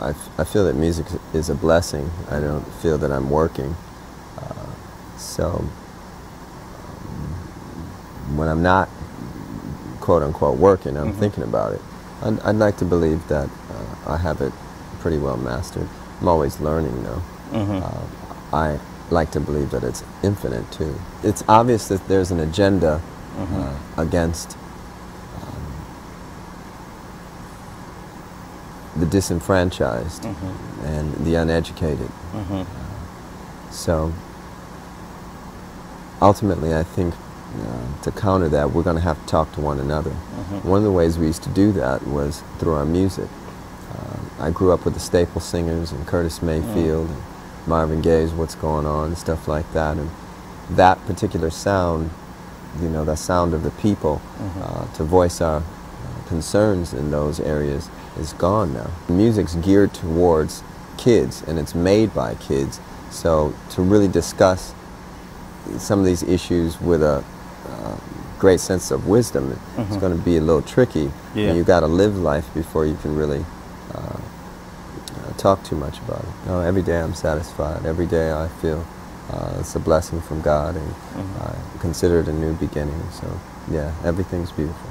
I, I feel that music is a blessing. I don't feel that I'm working. Uh, so um, when I'm not quote unquote working, I'm Mhm. thinking about it. I'd, I'd like to believe that uh, I have it pretty well mastered. I'm always learning though. Mhm. Uh, I like to believe that it's infinite too. It's obvious that there's an agenda Mhm. uh, against the disenfranchised Mhm. and the uneducated. Mhm. So ultimately, I think uh, to counter that, we're going to have to talk to one another. Mhm. One of the ways we used to do that was through our music. Uh, I grew up with the staple singers and Curtis Mayfield and Marvin Gaye's What's Going On and stuff like that. And that particular sound, you know, that sound of the people Mhm. uh, to voice our concerns in those areas is gone now. Music's geared towards kids and it's made by kids. So to really discuss some of these issues with a uh, great sense of wisdom, it's Mhm. going to be a little tricky. Yeah. And you got to live life before you can really uh, uh, talk too much about it. No, every day I'm satisfied. Every day I feel uh, it's a blessing from God and. I consider it a new beginning. So yeah, everything's beautiful.